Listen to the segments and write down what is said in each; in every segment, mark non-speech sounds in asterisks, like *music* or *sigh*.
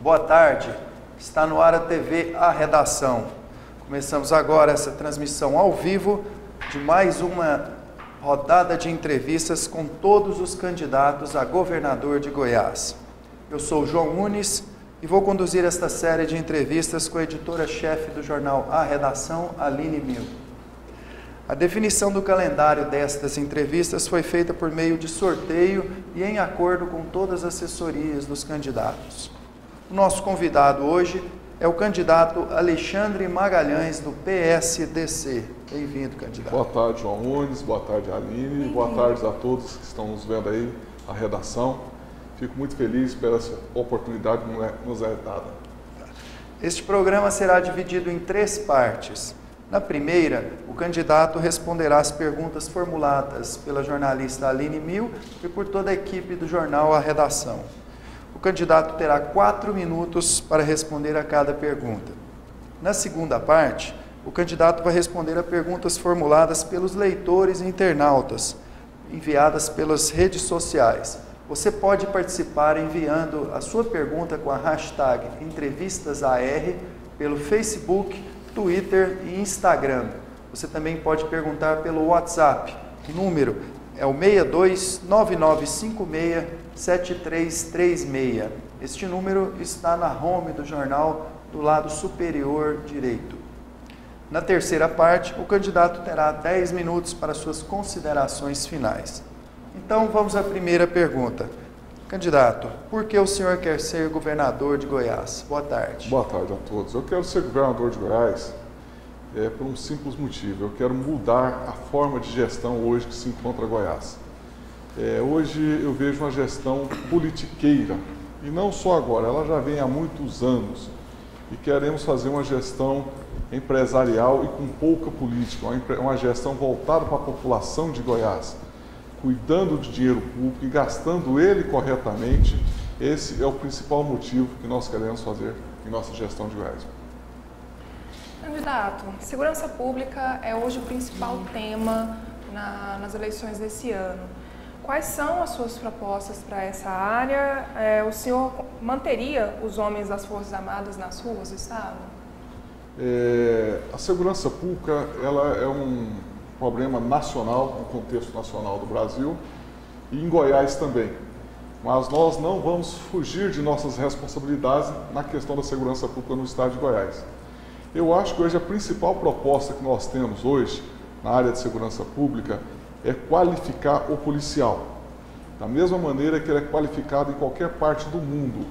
Boa tarde, está no ar a TV A Redação. Começamos agora essa transmissão ao vivo de mais uma rodada de entrevistas com todos os candidatos a governador de Goiás. Eu sou João Nunes e vou conduzir esta série de entrevistas com a editora-chefe do jornal A Redação, Aline Mil. A definição do calendário destas entrevistas foi feita por meio de sorteio e em acordo com todas as assessorias dos candidatos. O nosso convidado hoje é o candidato Alexandre Magalhães, do PSDC. Bem-vindo, candidato. Boa tarde, João Nunes. Boa tarde, Aline. Boa tarde a todos que estão nos vendo aí, a redação. Fico muito feliz pela essa oportunidade que nos é dada. Este programa será dividido em três partes. Na primeira, o candidato responderá as perguntas formuladas pela jornalista Aline Mil e por toda a equipe do jornal A Redação. O candidato terá quatro minutos para responder a cada pergunta. Na segunda parte, o candidato vai responder a perguntas formuladas pelos leitores e internautas, enviadas pelas redes sociais. Você pode participar enviando a sua pergunta com a hashtag EntrevistasAR pelo Facebook, Twitter e Instagram. Você também pode perguntar pelo WhatsApp. O número é o 62 9956 7336. Este número está na home do jornal do lado superior direito. Na terceira parte, o candidato terá 10 minutos para suas considerações finais. Então vamos à primeira pergunta. Candidato, por que o senhor quer ser governador de Goiás? Boa tarde. Boa tarde a todos. Eu quero ser governador de Goiás é, por um simples motivo. Eu quero mudar a forma de gestão hoje que se encontra Goiás. É, hoje eu vejo uma gestão politiqueira, e não só agora, ela já vem há muitos anos. E queremos fazer uma gestão empresarial e com pouca política, uma gestão voltada para a população de Goiás, cuidando de dinheiro público e gastando ele corretamente. Esse é o principal motivo que nós queremos fazer em nossa gestão de Goiás. Candidato, segurança pública é hoje o principal tema na, nas eleições desse ano. Quais são as suas propostas para essa área? É, o senhor manteria os homens das Forças Armadas nas ruas do Estado? É, a segurança pública ela é um problema nacional, um contexto nacional do Brasil e em Goiás também. Mas nós não vamos fugir de nossas responsabilidades na questão da segurança pública no estado de Goiás. Eu acho que hoje a principal proposta que nós temos hoje na área de segurança pública é qualificar o policial, da mesma maneira que ele é qualificado em qualquer parte do mundo.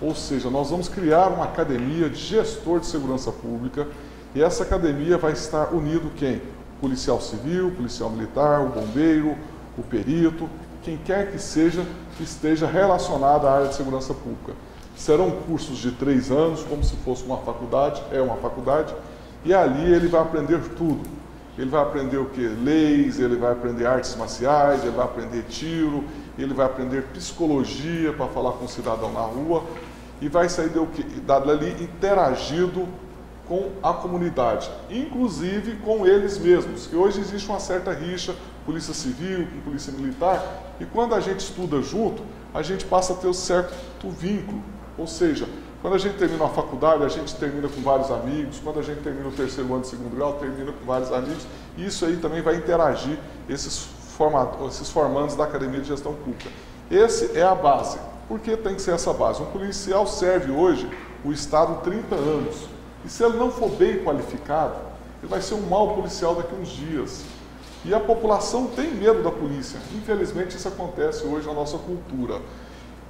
Ou seja, nós vamos criar uma academia de gestor de segurança pública e essa academia vai estar unido quem? Policial civil, policial militar, o bombeiro, o perito, quem quer que seja que esteja relacionado à área de segurança pública. Serão cursos de três anos, como se fosse uma faculdade, é uma faculdade, e ali ele vai aprender tudo ele vai aprender o que? Leis, ele vai aprender artes marciais, ele vai aprender tiro, ele vai aprender psicologia para falar com o cidadão na rua e vai sair dali interagido com a comunidade, inclusive com eles mesmos, que hoje existe uma certa rixa, polícia civil com polícia militar, e quando a gente estuda junto, a gente passa a ter um certo vínculo, ou seja, quando a gente termina a faculdade, a gente termina com vários amigos. Quando a gente termina o terceiro ano de segundo grau, termina com vários amigos. E isso aí também vai interagir esses, esses formandos da Academia de Gestão Pública. Esse é a base. Por que tem que ser essa base? Um policial serve hoje o Estado 30 anos. E se ele não for bem qualificado, ele vai ser um mau policial daqui a uns dias. E a população tem medo da polícia. Infelizmente, isso acontece hoje na nossa cultura.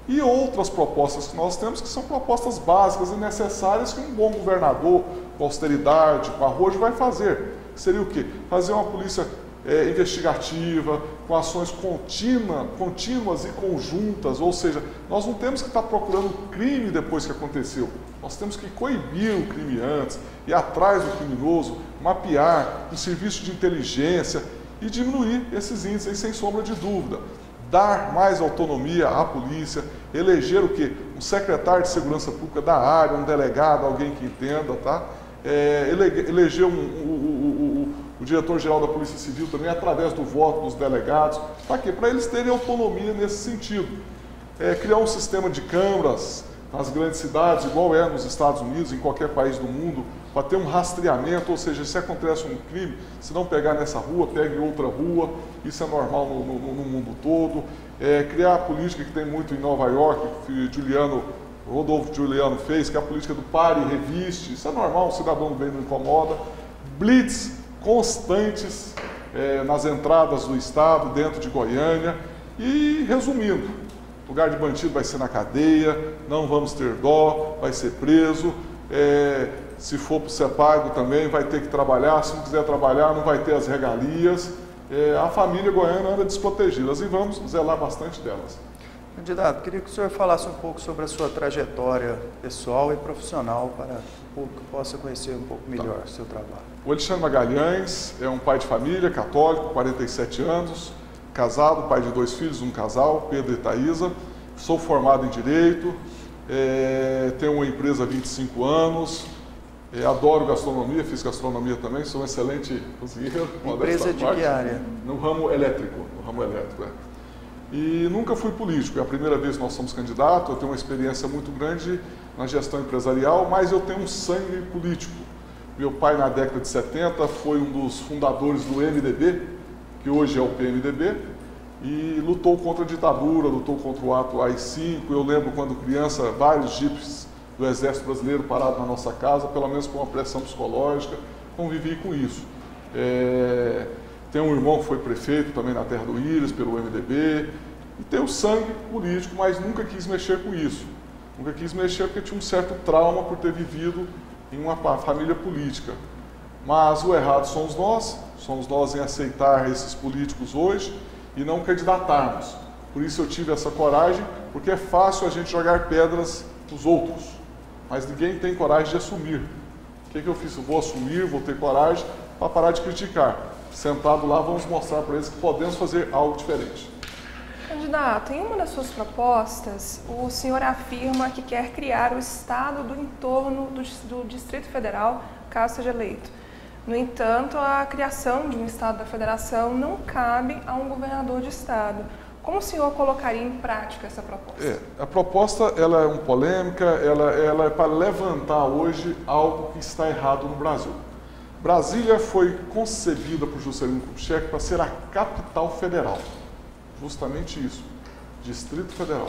E outras propostas que nós temos, que são propostas básicas e necessárias que um bom governador, com austeridade, com arrojo, vai fazer. Seria o quê? Fazer uma polícia é, investigativa, com ações contínua, contínuas e conjuntas, ou seja, nós não temos que estar procurando crime depois que aconteceu, nós temos que coibir o crime antes, ir atrás do criminoso, mapear um serviço de inteligência e diminuir esses índices, sem sombra de dúvida dar mais autonomia à polícia, eleger o quê? Um secretário de segurança pública da área, um delegado, alguém que entenda, tá? É, eleger um, o, o, o diretor-geral da Polícia Civil também através do voto dos delegados. Para quê? Para eles terem autonomia nesse sentido. É, criar um sistema de câmaras nas grandes cidades, igual é nos Estados Unidos, em qualquer país do mundo, para ter um rastreamento, ou seja, se acontece um crime, se não pegar nessa rua, pegue em outra rua, isso é normal no, no, no mundo todo. É, criar a política que tem muito em Nova York, que Juliano, Rodolfo Giuliano fez, que é a política do pare e reviste, isso é normal, o cidadão bem não incomoda. Blitz constantes é, nas entradas do estado, dentro de Goiânia. E resumindo, lugar de bandido vai ser na cadeia, não vamos ter dó, vai ser preso. É, se for para ser pago também, vai ter que trabalhar. Se não quiser trabalhar, não vai ter as regalias. É, a família goiana anda desprotegida e vamos zelar bastante delas. Candidato, queria que o senhor falasse um pouco sobre a sua trajetória pessoal e profissional para o público possa conhecer um pouco melhor o seu trabalho. O Alexandre Magalhães é um pai de família, católico, 47 anos, casado, pai de dois filhos, um casal, Pedro e Thaisa. Sou formado em Direito, é, tenho uma empresa há 25 anos, é, adoro gastronomia, fiz gastronomia também, sou um excelente cozinheiro. *laughs* Empresa de que área? No ramo elétrico, no ramo elétrico, é. E nunca fui político, é a primeira vez que nós somos candidatos, eu tenho uma experiência muito grande na gestão empresarial, mas eu tenho um sangue político. Meu pai, na década de 70, foi um dos fundadores do MDB, que hoje é o PMDB, e lutou contra a ditadura, lutou contra o ato AI-5. Eu lembro quando criança, vários jipes do Exército Brasileiro parados na nossa casa, pelo menos com uma pressão psicológica, convivi com isso. É... Tem um irmão que foi prefeito também na Terra do Íris, pelo MDB, e tem o sangue político, mas nunca quis mexer com isso. Nunca quis mexer porque tinha um certo trauma por ter vivido em uma família política. Mas o errado somos nós, somos nós em aceitar esses políticos hoje e não candidatarmos. Por isso eu tive essa coragem, porque é fácil a gente jogar pedras nos outros, mas ninguém tem coragem de assumir. O que, que eu fiz? Eu vou assumir, vou ter coragem para parar de criticar sentado lá, vamos mostrar para eles que podemos fazer algo diferente. Candidato, em uma das suas propostas, o senhor afirma que quer criar o estado do entorno do, do Distrito Federal, caso seja eleito. No entanto, a criação de um estado da federação não cabe a um governador de estado. Como o senhor colocaria em prática essa proposta? É, a proposta ela é uma polêmica, ela, ela é para levantar hoje algo que está errado no Brasil. Brasília foi concebida por Juscelino Kubitschek para ser a capital federal. Justamente isso, Distrito Federal.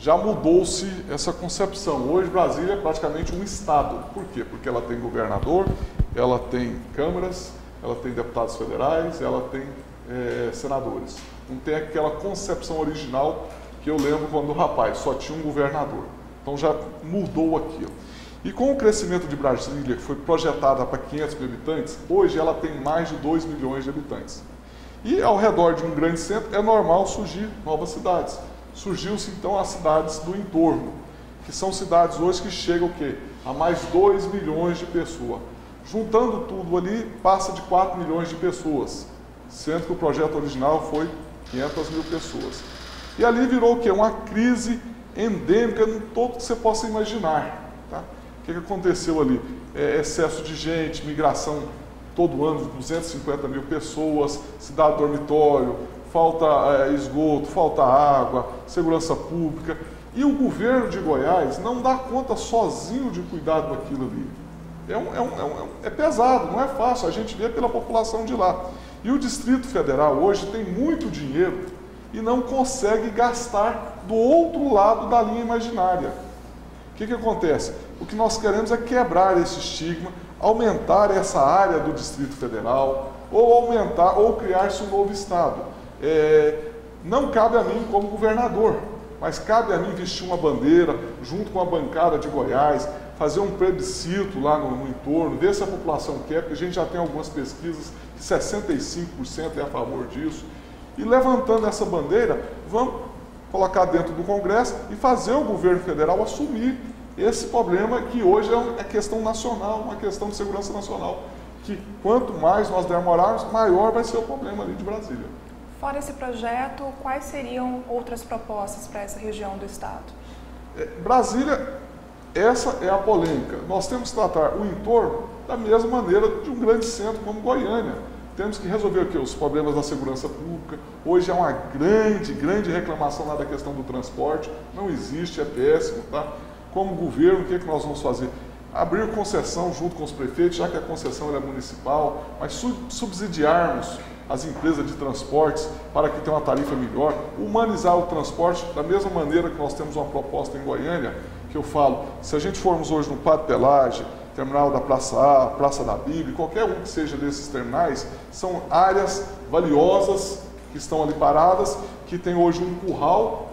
Já mudou-se essa concepção. Hoje Brasília é praticamente um estado. Por quê? Porque ela tem governador, ela tem câmaras, ela tem deputados federais, ela tem é, senadores. Não tem aquela concepção original que eu lembro quando o rapaz só tinha um governador. Então já mudou aquilo. E com o crescimento de Brasília, que foi projetada para 500 mil habitantes, hoje ela tem mais de 2 milhões de habitantes. E ao redor de um grande centro é normal surgir novas cidades. Surgiu-se então as cidades do entorno, que são cidades hoje que chegam o quê? a mais 2 milhões de pessoas. Juntando tudo ali, passa de 4 milhões de pessoas, sendo que o projeto original foi 500 mil pessoas. E ali virou o quê? Uma crise endêmica em todo que você possa imaginar. Tá? O que, aconteceu ali? É, excesso de gente, migração todo ano de 250 mil pessoas, cidade dormitório, falta é, esgoto, falta água, segurança pública. E o governo de Goiás não dá conta sozinho de cuidar daquilo ali. É, um, é, um, é, um, é pesado, não é fácil, a gente vê pela população de lá. E o Distrito Federal hoje tem muito dinheiro e não consegue gastar do outro lado da linha imaginária. O que, que acontece? O que nós queremos é quebrar esse estigma, aumentar essa área do Distrito Federal, ou aumentar, ou criar-se um novo Estado. É, não cabe a mim como governador, mas cabe a mim vestir uma bandeira junto com a bancada de Goiás, fazer um plebiscito lá no, no entorno, ver se a população quer, porque a gente já tem algumas pesquisas que 65% é a favor disso. E levantando essa bandeira, vamos colocar dentro do Congresso e fazer o governo federal assumir esse problema que hoje é uma é questão nacional, uma questão de segurança nacional, que quanto mais nós demorarmos, maior vai ser o problema ali de Brasília. Fora esse projeto, quais seriam outras propostas para essa região do Estado? É, Brasília, essa é a polêmica. Nós temos que tratar o entorno da mesma maneira de um grande centro como Goiânia. Temos que resolver aqui os problemas da segurança pública. Hoje é uma grande, grande reclamação lá da questão do transporte. Não existe, é péssimo, tá? como governo, o que, é que nós vamos fazer? Abrir concessão junto com os prefeitos, já que a concessão é municipal, mas subsidiarmos as empresas de transportes para que tenham uma tarifa melhor, humanizar o transporte da mesma maneira que nós temos uma proposta em Goiânia, que eu falo, se a gente formos hoje no Pátio Pelagem, terminal da Praça A, Praça da Bíblia, qualquer um que seja desses terminais, são áreas valiosas que estão ali paradas, que tem hoje um curral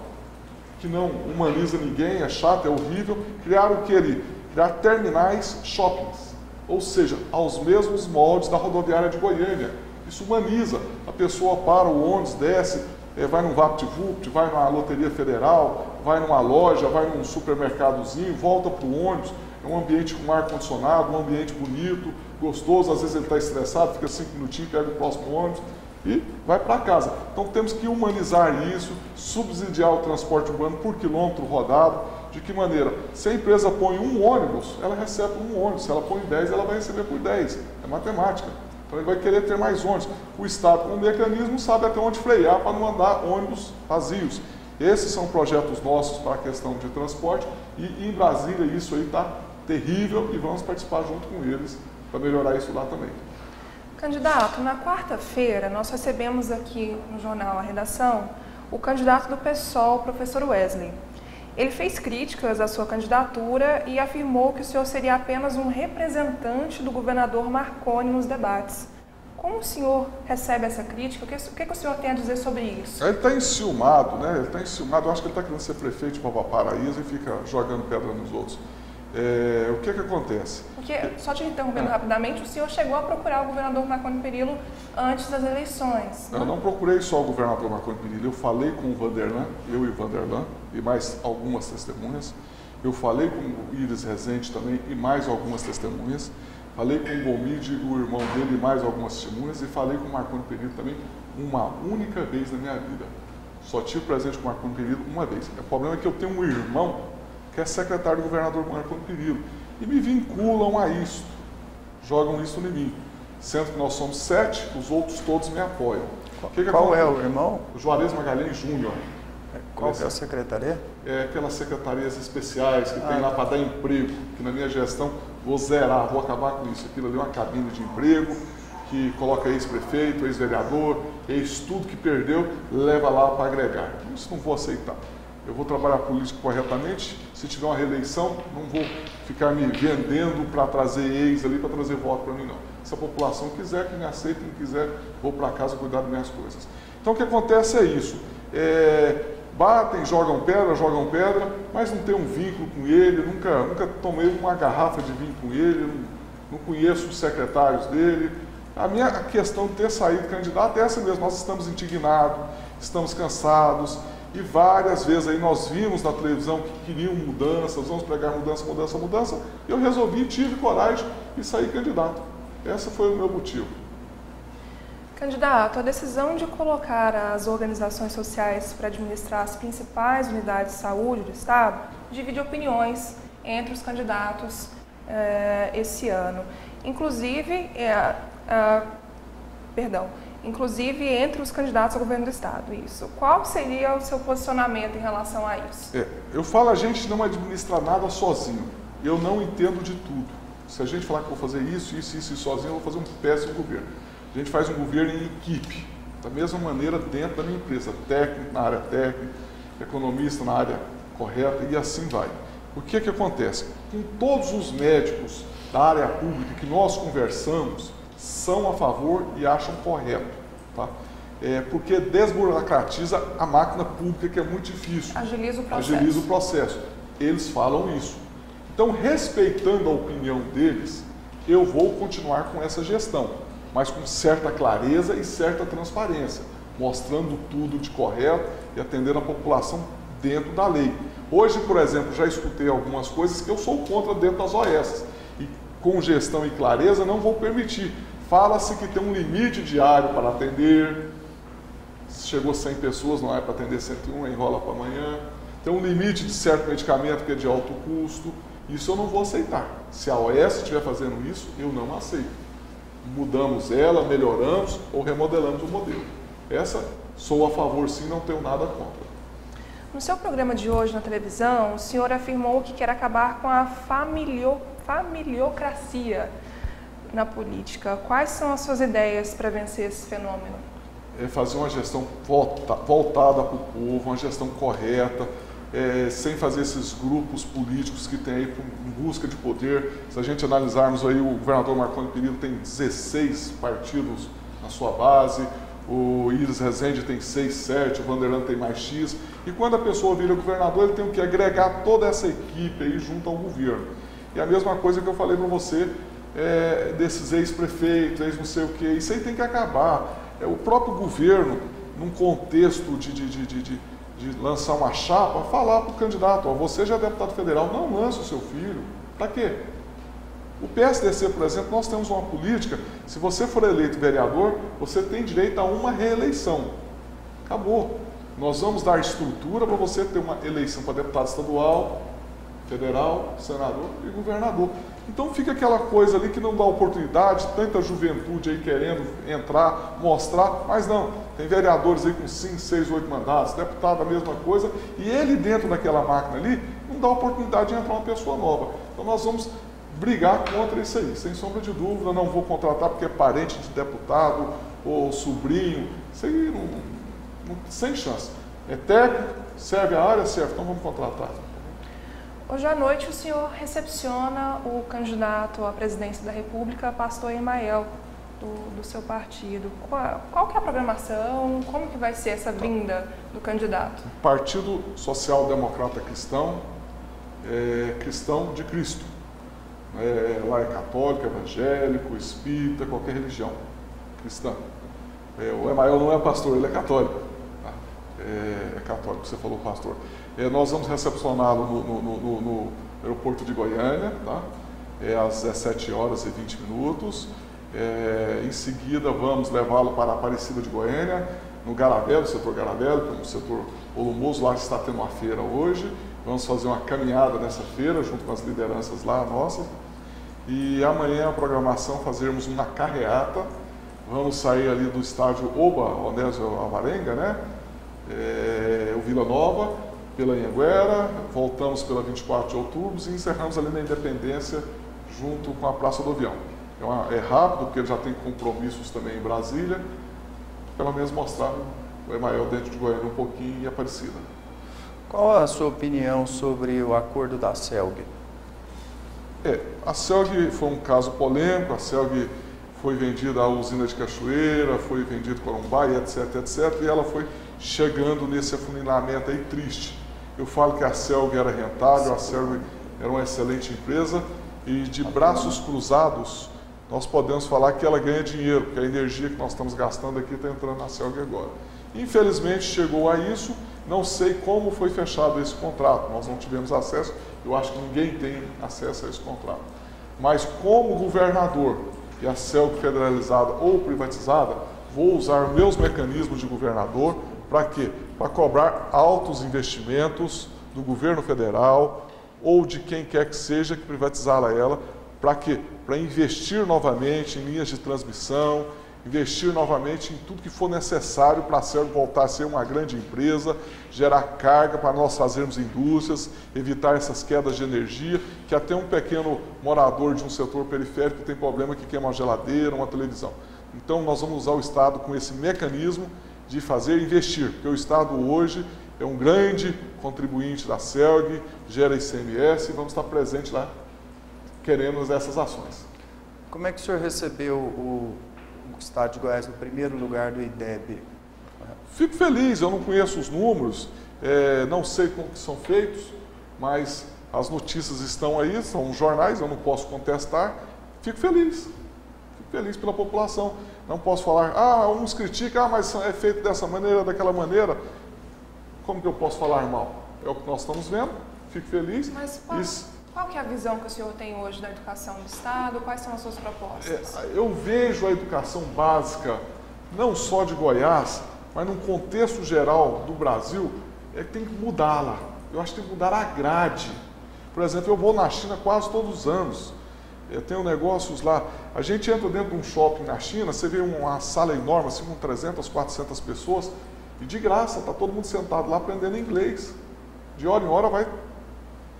que não humaniza ninguém, é chato, é horrível. Criaram o que ali? Criar terminais shoppings, ou seja, aos mesmos moldes da rodoviária de Goiânia isso humaniza. A pessoa para o ônibus, desce, é, vai num VaptVupt, vai numa loteria federal, vai numa loja, vai num supermercadozinho, volta para o ônibus. É um ambiente com ar-condicionado, um ambiente bonito, gostoso. Às vezes ele está estressado, fica cinco minutinhos, pega o próximo ônibus e vai para casa. Então temos que humanizar isso, subsidiar o transporte urbano por quilômetro rodado. De que maneira? Se a empresa põe um ônibus, ela recebe um ônibus. Se ela põe 10, ela vai receber por 10. É matemática. Então ele vai querer ter mais ônibus. O Estado, com o mecanismo, sabe até onde frear para não andar ônibus vazios. Esses são projetos nossos para a questão de transporte e em Brasília isso aí está terrível e vamos participar junto com eles para melhorar isso lá também. Candidato, na quarta-feira nós recebemos aqui no jornal A Redação o candidato do PSOL, professor Wesley. Ele fez críticas à sua candidatura e afirmou que o senhor seria apenas um representante do governador Marconi nos debates. Como o senhor recebe essa crítica? O que, o que o senhor tem a dizer sobre isso? Ele está enciumado, né? Ele está enciumado. Eu acho que ele está querendo ser prefeito de Paraíso e fica jogando pedra nos outros. É, o que que acontece? Porque, só te interrompendo é. rapidamente, o senhor chegou a procurar o governador Marconi Perillo antes das eleições. Eu não procurei só o governador Marconi Perillo, eu falei com o Vanderlan, eu e o Vanderlan, e mais algumas testemunhas. Eu falei com o Iris Rezende também e mais algumas testemunhas. Falei com o Gomide, o irmão dele, e mais algumas testemunhas. E falei com o Marconi Perillo também uma única vez na minha vida. Só tive presente com o Marconi Perillo uma vez. O problema é que eu tenho um irmão que é secretário do governador Marconi Perillo. E me vinculam a isso, jogam isso em mim. Sendo que nós somos sete, os outros todos me apoiam. Que que Qual é o irmão? O Juarez Magalhães Júnior. Qual é a secretaria? É aquelas secretarias especiais que ah, tem lá para dar emprego, que na minha gestão vou zerar, vou acabar com isso. Aquilo ali é uma cabine de emprego, que coloca ex-prefeito, ex-vereador, ex tudo que perdeu, leva lá para agregar. Isso não vou aceitar. Eu vou trabalhar político corretamente. Se tiver uma reeleição, não vou ficar me vendendo para trazer ex ali, para trazer voto para mim, não. Se a população quiser, que me aceite, quem quiser, vou para casa cuidar das minhas coisas. Então o que acontece é isso. É, batem, jogam pedra, jogam pedra, mas não tem um vínculo com ele, nunca, nunca tomei uma garrafa de vinho com ele, não, não conheço os secretários dele. A minha questão de ter saído candidato é essa mesmo, nós estamos indignados, estamos cansados, e várias vezes aí nós vimos na televisão que queriam mudanças, vamos pregar mudança, mudança, mudança. E eu resolvi, tive coragem e saí candidato. Esse foi o meu motivo. Candidato, a decisão de colocar as organizações sociais para administrar as principais unidades de saúde do Estado divide opiniões entre os candidatos eh, esse ano. Inclusive, eh, eh, perdão, inclusive entre os candidatos ao governo do Estado. Isso. Qual seria o seu posicionamento em relação a isso? É, eu falo, a gente não administra nada sozinho. Eu não entendo de tudo. Se a gente falar que vou fazer isso, isso, isso e sozinho, eu vou fazer um péssimo governo. A gente faz um governo em equipe, da mesma maneira dentro da minha empresa, técnico na área técnica, economista na área correta e assim vai. O que é que acontece? Com todos os médicos da área pública que nós conversamos, são a favor e acham correto. Tá? É, porque desburocratiza a máquina pública, que é muito difícil. Agiliza o processo. Agiliza o processo. Eles falam isso. Então, respeitando a opinião deles, eu vou continuar com essa gestão, mas com certa clareza e certa transparência, mostrando tudo de correto e atendendo a população dentro da lei. Hoje, por exemplo, já escutei algumas coisas que eu sou contra dentro das OS. E com gestão e clareza não vou permitir. Fala-se que tem um limite diário para atender. Chegou 100 pessoas, não é para atender 101, enrola para amanhã. Tem um limite de certo medicamento que é de alto custo. Isso eu não vou aceitar. Se a OS estiver fazendo isso, eu não aceito. Mudamos ela, melhoramos ou remodelamos o modelo. Essa sou a favor sim, não tenho nada contra. No seu programa de hoje na televisão, o senhor afirmou que quer acabar com a familio, familiocracia na política. Quais são as suas ideias para vencer esse fenômeno? É fazer uma gestão volta, voltada para o povo, uma gestão correta, é, sem fazer esses grupos políticos que tem aí em busca de poder. Se a gente analisarmos aí, o governador Marconi Perillo tem 16 partidos na sua base, o Iris Rezende tem 6, 7, o Vanderlan tem mais X. E quando a pessoa vira governador, ele tem que agregar toda essa equipe aí junto ao governo. E a mesma coisa que eu falei para você é, desses ex-prefeitos, ex não sei o quê, isso aí tem que acabar. É, o próprio governo, num contexto de, de, de, de, de lançar uma chapa, falar para o candidato, ó, você já é deputado federal, não lance o seu filho. Para quê? O PSDC, por exemplo, nós temos uma política, se você for eleito vereador, você tem direito a uma reeleição. Acabou. Nós vamos dar estrutura para você ter uma eleição para deputado estadual, federal, senador e governador. Então fica aquela coisa ali que não dá oportunidade, tanta juventude aí querendo entrar, mostrar, mas não. Tem vereadores aí com 5, 6, 8 mandatos, deputado a mesma coisa, e ele dentro daquela máquina ali não dá oportunidade de entrar uma pessoa nova. Então nós vamos brigar contra isso aí, sem sombra de dúvida, não vou contratar porque é parente de deputado ou sobrinho, isso aí não, não, sem chance. É técnico, serve a área, serve, então vamos contratar. Hoje à noite o senhor recepciona o candidato à presidência da República, pastor Emael, do, do seu partido. Qual, qual, que é a programação? Como que vai ser essa vinda do candidato? Partido Social Democrata Cristão, é, cristão de Cristo. É, lá é católico, evangélico, espírita, qualquer religião cristã. É, o Emael não é pastor, ele é católico. Tá? É, é católico, você falou pastor. É, nós vamos recepcioná-lo no, no, no, no, aeroporto de Goiânia, tá? é, às 17 horas e 20 minutos. É, em seguida, vamos levá-lo para Aparecida de Goiânia, no Garavelo, setor Garavelo, que é um setor volumoso, lá está tendo uma feira hoje. Vamos fazer uma caminhada nessa feira, junto com as lideranças lá nossas. E amanhã a programação fazermos uma carreata. Vamos sair ali do estádio Oba, Onésio Alvarenga, né? É, o Vila Nova, pela Anhanguera, voltamos pela 24 de outubro e encerramos ali na Independência, junto com a Praça do Avião. É, uma, é rápido, porque ele já tem compromissos também em Brasília, pelo menos mostrar o Emael dentro de Goiânia um pouquinho e Aparecida. Qual a sua opinião sobre o acordo da CELG? É, a CELG foi um caso polêmico, a CELG foi vendida à usina de Cachoeira, foi vendida Corumbá, etc, etc, e ela foi chegando nesse afunilamento aí triste. Eu falo que a Celg era rentável, a Celg era uma excelente empresa e de braços cruzados nós podemos falar que ela ganha dinheiro, porque a energia que nós estamos gastando aqui está entrando na Celg agora. Infelizmente chegou a isso, não sei como foi fechado esse contrato, nós não tivemos acesso, eu acho que ninguém tem acesso a esse contrato. Mas como governador e a Celg federalizada ou privatizada, vou usar meus mecanismos de governador para quê? Para cobrar altos investimentos do governo federal ou de quem quer que seja que privatizá-la ela. Para quê? Para investir novamente em linhas de transmissão, investir novamente em tudo que for necessário para a Servo voltar a ser uma grande empresa, gerar carga para nós fazermos indústrias, evitar essas quedas de energia, que até um pequeno morador de um setor periférico tem problema que queima uma geladeira, uma televisão. Então nós vamos usar o Estado com esse mecanismo de fazer investir, porque o Estado hoje é um grande contribuinte da CELG, gera ICMS e vamos estar presentes lá querendo essas ações. Como é que o senhor recebeu o, o Estado de Goiás no primeiro lugar do IDEB? Fico feliz, eu não conheço os números, é, não sei como que são feitos, mas as notícias estão aí, são jornais, eu não posso contestar. Fico feliz, fico feliz pela população. Não posso falar, ah, uns criticam, ah, mas é feito dessa maneira, daquela maneira. Como que eu posso falar mal? É o que nós estamos vendo, fico feliz. Mas qual, Isso. qual é a visão que o senhor tem hoje da educação do Estado? Quais são as suas propostas? É, eu vejo a educação básica, não só de Goiás, mas num contexto geral do Brasil, é que tem que mudá-la. Eu acho que tem que mudar a grade. Por exemplo, eu vou na China quase todos os anos. Tenho negócios lá. A gente entra dentro de um shopping na China, você vê uma sala enorme, assim, com 300, 400 pessoas, E de graça, está todo mundo sentado lá aprendendo inglês. De hora em hora vai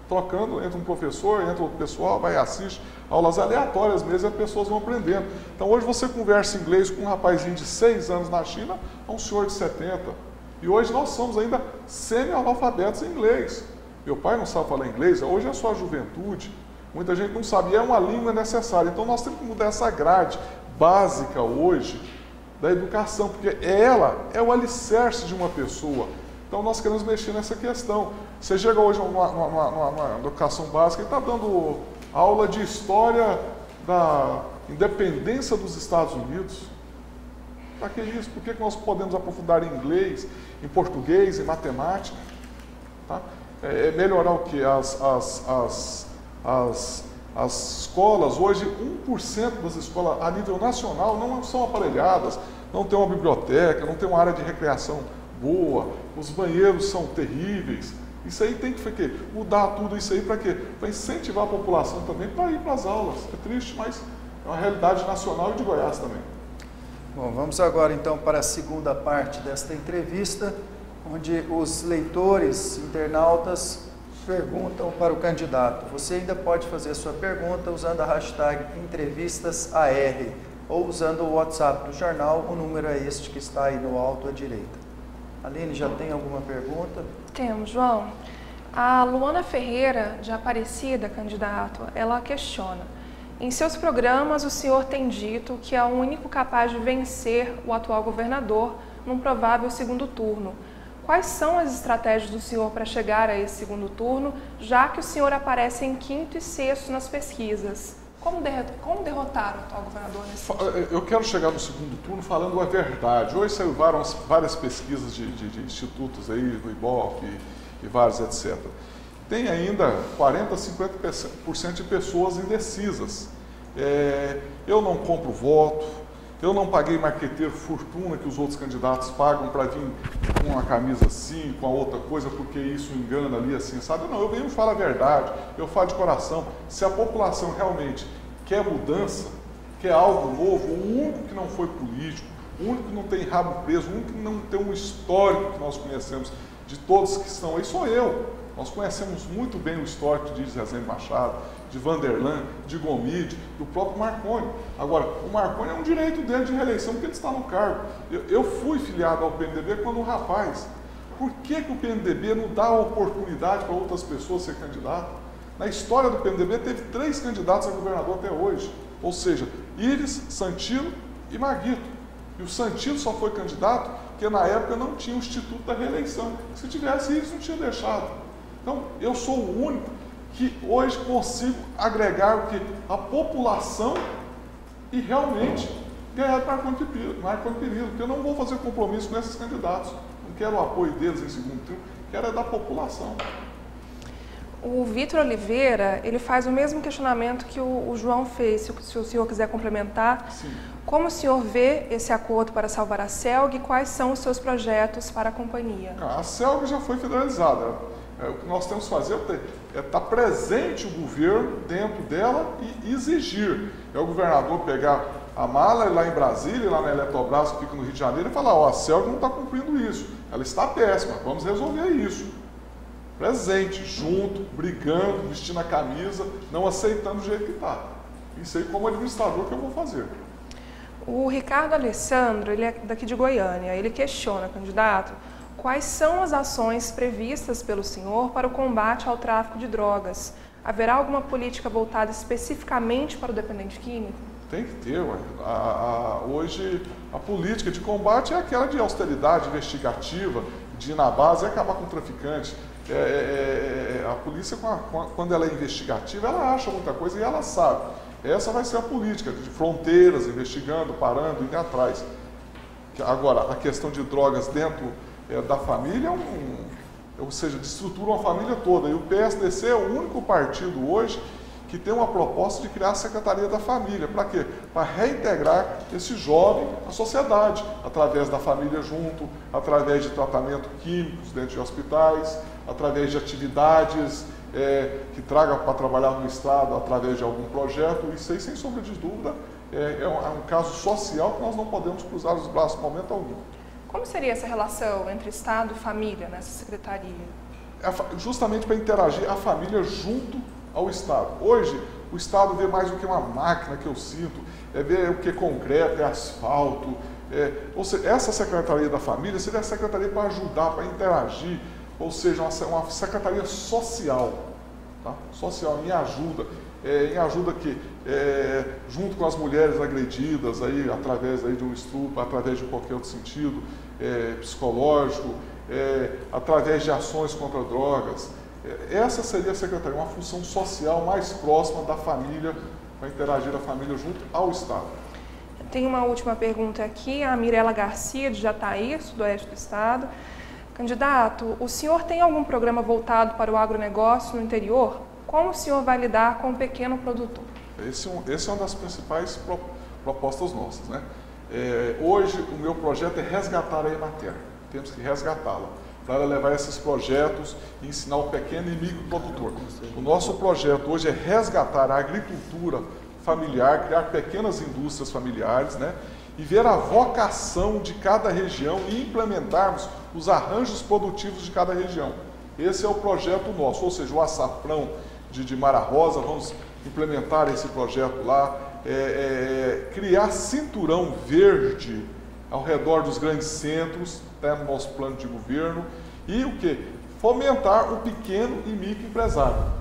trocando, entra um professor, entra outro pessoal, vai assistir aulas aleatórias mesmo e as pessoas vão aprendendo. Então hoje você conversa inglês com um rapazinho de 6 anos na China a um senhor de 70. E hoje nós somos ainda semi-analfabetos em inglês. Meu pai não sabe falar inglês, hoje é só a juventude. Muita gente não sabe, e é uma língua necessária. Então nós temos que mudar essa grade básica hoje da educação, porque ela é o alicerce de uma pessoa. Então nós queremos mexer nessa questão. Você chega hoje numa, educação básica e está dando aula de história da independência dos Estados Unidos. Para que isso? Por que nós podemos aprofundar em inglês, em português, em matemática? Tá? É, é melhorar o que? As, as, as, as, as escolas, hoje 1% das escolas a nível nacional não são aparelhadas, não tem uma biblioteca, não tem uma área de recreação boa, os banheiros são terríveis. Isso aí tem que mudar tudo isso aí para quê? Para incentivar a população também para ir para as aulas. É triste, mas é uma realidade nacional e de Goiás também. Bom, vamos agora então para a segunda parte desta entrevista, onde os leitores, internautas, perguntam para o candidato. Você ainda pode fazer sua pergunta usando a hashtag entrevistasAR ou usando o WhatsApp do jornal, o número é este que está aí no alto à direita. Aline, já tem alguma pergunta? Temos, João. A Luana Ferreira, de Aparecida, candidato, ela questiona. Em seus programas, o senhor tem dito que é o único capaz de vencer o atual governador num provável segundo turno. Quais são as estratégias do senhor para chegar a esse segundo turno, já que o senhor aparece em quinto e sexto nas pesquisas? Como, como derrotar o atual governador nesse sentido? Eu quero chegar no segundo turno falando a verdade. Hoje saiu várias, várias pesquisas de, de, de, institutos aí, do IBOP e, e vários, etc. Tem ainda 40, 50% de pessoas indecisas. É, eu não compro voto, eu não paguei marqueteiro fortuna que os outros candidatos pagam para vir com uma camisa assim, com a outra coisa, porque isso engana ali assim, sabe? Não, eu venho falo a verdade, eu falo de coração. Se a população realmente quer mudança, quer algo novo, o único que não foi político, o único que não tem rabo preso, o único que não tem um histórico que nós conhecemos de todos que estão aí, sou eu. Nós conhecemos muito bem o histórico de Rezende Machado, de Vanderlan, de Gomide, do próprio Marconi. Agora, o Marconi é um direito dele de reeleição porque ele está no cargo. Eu, eu fui filiado ao PNDB quando um rapaz. Por que, que o PNDB não dá oportunidade para outras pessoas ser candidato? Na história do PNDB teve três candidatos a governador até hoje. Ou seja, Iris, Santino e Marguito. E o Santino só foi candidato porque na época não tinha o Instituto da Reeleição. Se tivesse, Iris não tinha deixado. Então, eu sou o único que hoje consigo agregar o que? A população e realmente ganhar para Marco Período, porque eu não vou fazer compromisso com esses candidatos. Não quero o apoio deles em segundo turno, quero é da população. O Vitor Oliveira, ele faz o mesmo questionamento que o, o João fez, se, se, o senhor quiser complementar. Sim. Como o senhor vê esse acordo para salvar a CELG e quais são os seus projetos para a companhia? A CELG já foi federalizada. É, o que nós temos que fazer é estar presente o governo dentro dela e exigir. É o governador pegar a mala lá em Brasília, lá na Eletrobras, que fica no Rio de Janeiro, e falar, ó, a CELG não está cumprindo isso, ela está péssima, vamos resolver isso. Presente, junto, brigando, vestindo a camisa, não aceitando o jeito que está. Isso aí como administrador que eu vou fazer. O Ricardo Alessandro, ele é daqui de Goiânia, ele questiona, candidato, Quais são as ações previstas pelo senhor para o combate ao tráfico de drogas? Haverá alguma política voltada especificamente para o dependente químico? Tem que ter. A, a, hoje, a política de combate é aquela de austeridade investigativa, de ir na base e acabar com o traficante. É, é, é, é a polícia, quando ela é investigativa, ela acha muita coisa e ela sabe. Essa vai ser a política, de fronteiras, investigando, parando, indo atrás. Agora, a questão de drogas dentro é, da família, é um, ou seja, estrutura uma família toda. E o PSDC é o único partido hoje que tem uma proposta de criar a Secretaria da Família. Para quê? Para reintegrar esse jovem à sociedade, através da família junto, através de tratamento químicos dentro de hospitais, através de atividades é, que traga para trabalhar no Estado, através de algum projeto. Isso aí, sem sombra de dúvida, é, é, um, é um caso social que nós não podemos cruzar os braços em momento algum. Como seria essa relação entre Estado e família nessa secretaria? Justamente para interagir a família junto ao Estado. Hoje, o Estado vê mais do que uma máquina que eu sinto, é ver o que é concreto, é asfalto. É, ou seja, essa Secretaria da Família seria a secretaria para ajudar, para interagir, ou seja, uma, uma secretaria social, tá? social, em ajuda, é, em ajuda que, é, junto com as mulheres agredidas, aí, através aí, de um estudo, através de qualquer outro sentido, é, psicológico, é, através de ações contra drogas. É, essa seria a secretaria, uma função social mais próxima da família, para interagir a família junto ao Estado. Tem uma última pergunta aqui, a Mirela Garcia, de Jataí, sudoeste do Estado. Candidato, o senhor tem algum programa voltado para o agronegócio no interior? Como o senhor vai lidar com o pequeno produtor? Esse, é esse é uma das principais pro, propostas nossas. Né? É, hoje, o meu projeto é resgatar a Emater. Temos que resgatá-la para levar esses projetos e ensinar o pequeno e micro produtor. O nosso projeto hoje é resgatar a agricultura familiar, criar pequenas indústrias familiares, né? E ver a vocação de cada região e implementarmos os arranjos produtivos de cada região. Esse é o projeto nosso, ou seja, o açafrão de, de Mara Rosa, vamos implementar esse projeto lá, é, é, criar cinturão verde ao redor dos grandes centros, até no nosso plano de governo, e o que? Fomentar o pequeno e microempresário,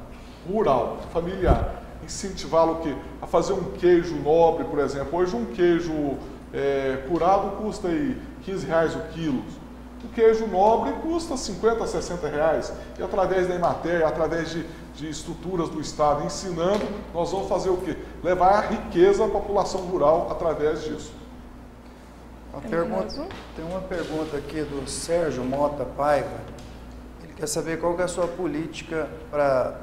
rural, familiar. Incentivá-lo a fazer um queijo nobre, por exemplo. Hoje um queijo é, curado custa aí 15 reais o quilo. O queijo nobre custa 50, 60 reais. E através da Emater, através de, de estruturas do Estado ensinando, nós vamos fazer o quê? Levar a riqueza à população rural através disso. Uma pergunta, tem uma pergunta aqui do Sérgio Mota Paiva. Ele quer saber qual que é a sua política para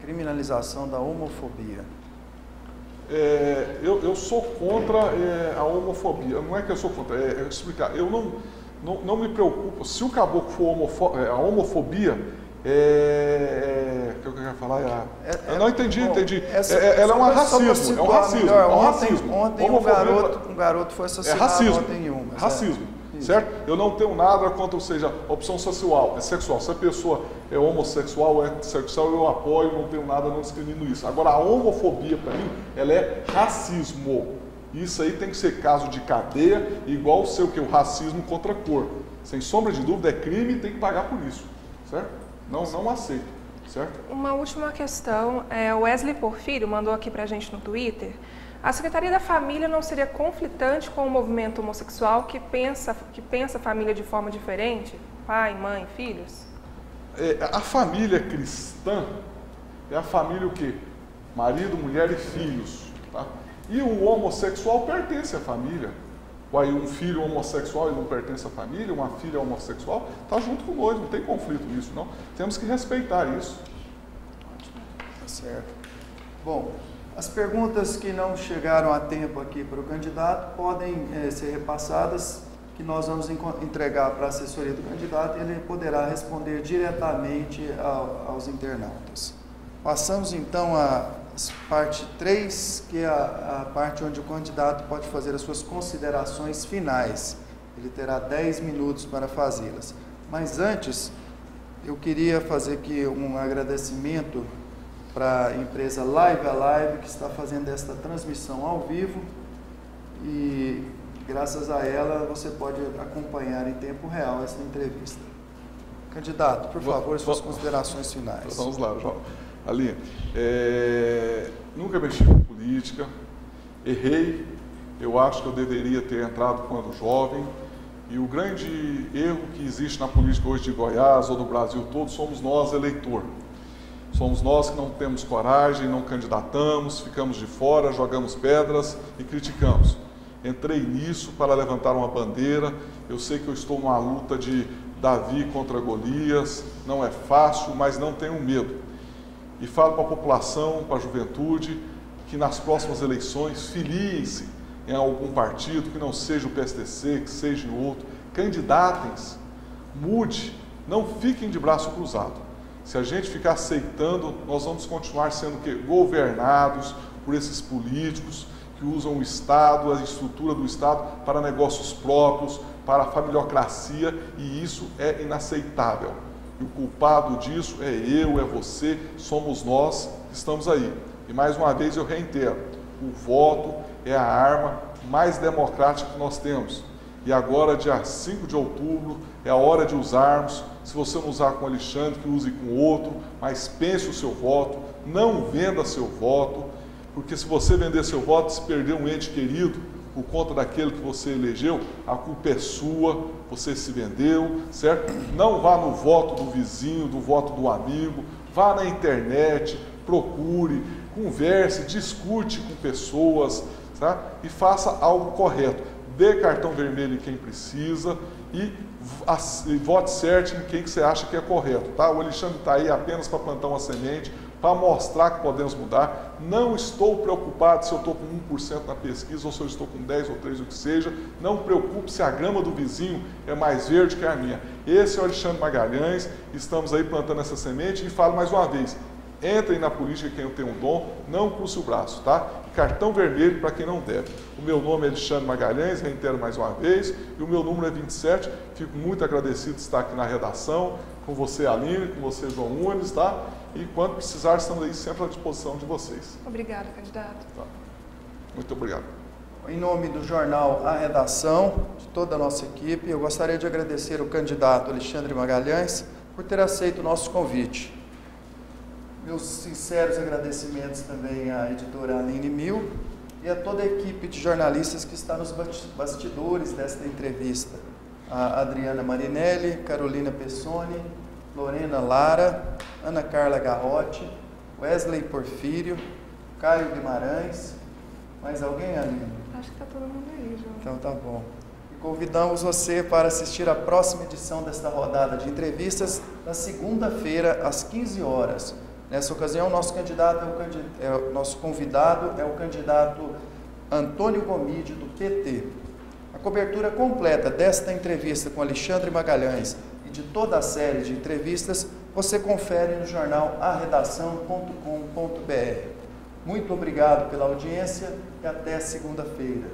criminalização da homofobia. É, eu, eu, sou contra é, a homofobia. Não é que eu sou contra, é, é explicar. Eu não, não, não, me preocupo. Se o caboclo for homofo é, a homofobia, é, é, o que eu quero falar é, é, é não entendi, bom, entendi. Essa, é, ela é um racismo, é um racismo, melhor, é um ontem, racismo. Ontem um garoto, um garoto foi assassinado é racismo, ontem em uma. Racismo, certo? Eu não tenho nada contra, ou seja, opção sexual, é sexual. Se a pessoa é homossexual é sexual, eu apoio, não tenho nada, não discrimino isso. Agora, a homofobia, para mim, ela é racismo. Isso aí tem que ser caso de cadeia, igual o seu, que é o racismo contra a cor. Sem sombra de dúvida, é crime e tem que pagar por isso, certo? Não, não aceito, certo? Uma última questão. É, o Wesley Porfírio mandou aqui para a gente no Twitter. A Secretaria da Família não seria conflitante com o movimento homossexual que pensa, que pensa a família de forma diferente? Pai, mãe, filhos? É, a família cristã é a família o quê? Marido, mulher e filhos. Tá? E o homossexual pertence à família. Ou aí um filho homossexual e não pertence à família, uma filha homossexual, está junto com nós, não tem conflito nisso, não. Temos que respeitar isso. Tá certo. Bom, as perguntas que não chegaram a tempo aqui para o candidato podem é, ser repassadas, que nós vamos entregar para a assessoria do candidato e ele poderá responder diretamente ao, aos internautas. Passamos então a parte 3, que é a, a, parte onde o candidato pode fazer as suas considerações finais. Ele terá 10 minutos para fazê-las. Mas antes, eu queria fazer aqui um agradecimento para a empresa Live Alive, que está fazendo esta transmissão ao vivo. E graças a ela você pode acompanhar em tempo real essa entrevista. Candidato, por favor, suas considerações finais. Vamos lá, João. Ali, é, nunca mexi com política, errei, eu acho que eu deveria ter entrado quando jovem, e o grande erro que existe na política hoje de Goiás ou do Brasil todo somos nós, eleitor. Somos nós que não temos coragem, não candidatamos, ficamos de fora, jogamos pedras e criticamos. Entrei nisso para levantar uma bandeira. Eu sei que eu estou numa luta de Davi contra Golias, não é fácil, mas não tenho medo e falo para a população, para a juventude, que nas próximas eleições filiem-se em algum partido, que não seja o PSDC, que seja outro, candidatem-se, mude, não fiquem de braço cruzado. Se a gente ficar aceitando, nós vamos continuar sendo que, governados por esses políticos que usam o Estado, a estrutura do Estado para negócios próprios, para a familiocracia e isso é inaceitável. E o culpado disso é eu, é você, somos nós que estamos aí. E mais uma vez eu reitero: o voto é a arma mais democrática que nós temos. E agora, dia 5 de outubro, é a hora de usarmos. Se você não usar com Alexandre, que use com outro, mas pense o seu voto, não venda seu voto, porque se você vender seu voto, se perder um ente querido por conta daquele que você elegeu, a culpa é sua, você se vendeu, certo? Não vá no voto do vizinho, do voto do amigo, vá na internet, procure, converse, discute com pessoas, tá? E faça algo correto dê cartão vermelho em quem precisa e, vote certo em quem que você acha que é correto. Tá? O Alexandre está aí apenas para plantar uma semente, para mostrar que podemos mudar. Não estou preocupado se eu estou com 1% na pesquisa ou se eu estou com 10 ou 3, o que seja. Não preocupe se a grama do vizinho é mais verde que a minha. Esse é o Alexandre Magalhães, estamos aí plantando essa semente e falo mais uma vez, entrem na política quem tem um dom, não cruce o braço, tá? cartão vermelho para quem não deve. O meu nome é Alexandre Magalhães, reitero mais uma vez, e o meu número é 27. Fico muito agradecido de estar aqui na redação, com você, Aline, com você, João Nunes, tá? E quando precisar, estamos aí sempre à disposição de vocês. Obrigada, candidato. Tá. Muito obrigado. Em nome do jornal A Redação, de toda a nossa equipe, eu gostaria de agradecer o candidato Alexandre Magalhães por ter aceito o nosso convite. Meus sinceros agradecimentos também à editora Aline Mil e a toda a equipe de jornalistas que está nos bastidores desta entrevista. A Adriana Marinelli, Carolina Pessoni, Lorena Lara, Ana Carla Garrote, Wesley Porfírio, Caio Guimarães. Mais alguém, Aline? Acho que está todo mundo aí, João. Então tá bom. E convidamos você para assistir a próxima edição desta rodada de entrevistas na segunda-feira, às 15 horas Nessa ocasião, nosso candidato é o, é, nosso convidado é o candidato Antônio Gomide, do PT. A cobertura completa desta entrevista com Alexandre Magalhães de toda a série de entrevistas você confere no jornal arredação.com.br. Muito obrigado pela audiência e até segunda-feira.